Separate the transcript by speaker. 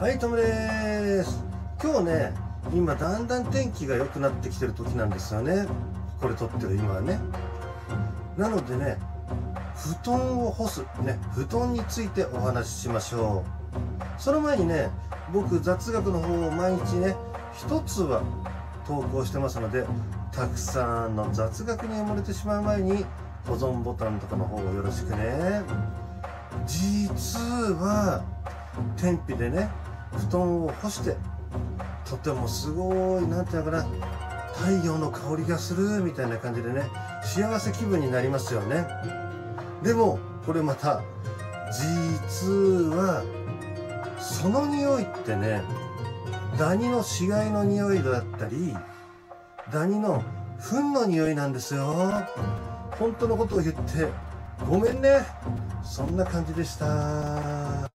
Speaker 1: はいトムです。今日ね今だんだん天気が良くなってきてる時なんですよね。これ撮ってる今はね。なのでね布団を干す。ね布団についてお話ししましょう。その前にね僕雑学の方を毎日ね一つは投稿してますのでたくさんの雑学に埋もれてしまう前に保存ボタンとかの方をよろしくね。実は天日でね布団を干してとてもすごい何て言うのかな太陽の香りがするみたいな感じでね幸せ気分になりますよね。でもこれまた実はその匂いってねダニの死骸の匂いだったりダニの糞の匂いなんですよ。本当のことを言ってごめんね。そんな感じでした。